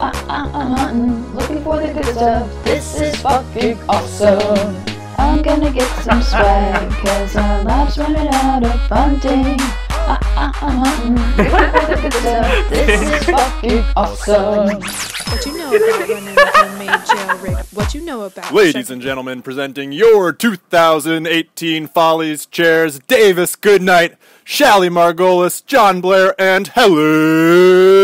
I'm hunting, looking for the good stuff. This is fucking awesome. I'm gonna get some swag, cause our life's running out of funding. I'm hunting, looking for the good stuff. This is fucking awesome. What you know about running a homemade jail rig? What you know about Ladies and gentlemen, presenting your 2018 Follies chairs, Davis Goodnight, Shally Margolis, John Blair, and Helen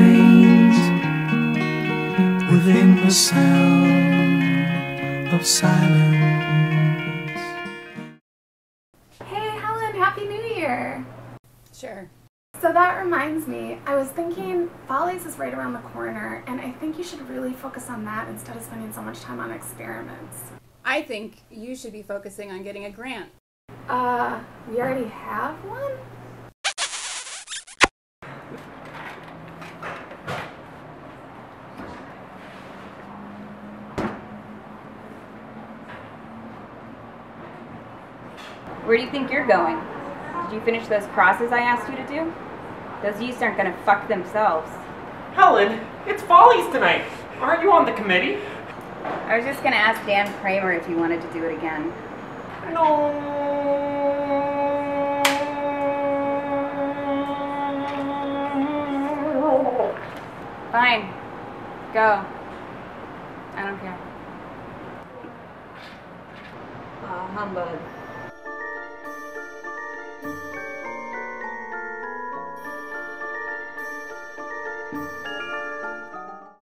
within the sound of silence. Hey, Helen, Happy New Year! Sure. So that reminds me, I was thinking Follies is right around the corner, and I think you should really focus on that instead of spending so much time on experiments. I think you should be focusing on getting a grant. Uh, we already have one? Where do you think you're going? Did you finish those crosses I asked you to do? Those yeast aren't gonna fuck themselves. Helen, it's Follies tonight. Aren't you on the committee? I was just gonna ask Dan Kramer if he wanted to do it again. No. Fine. Go. I don't care. Ah, humbug.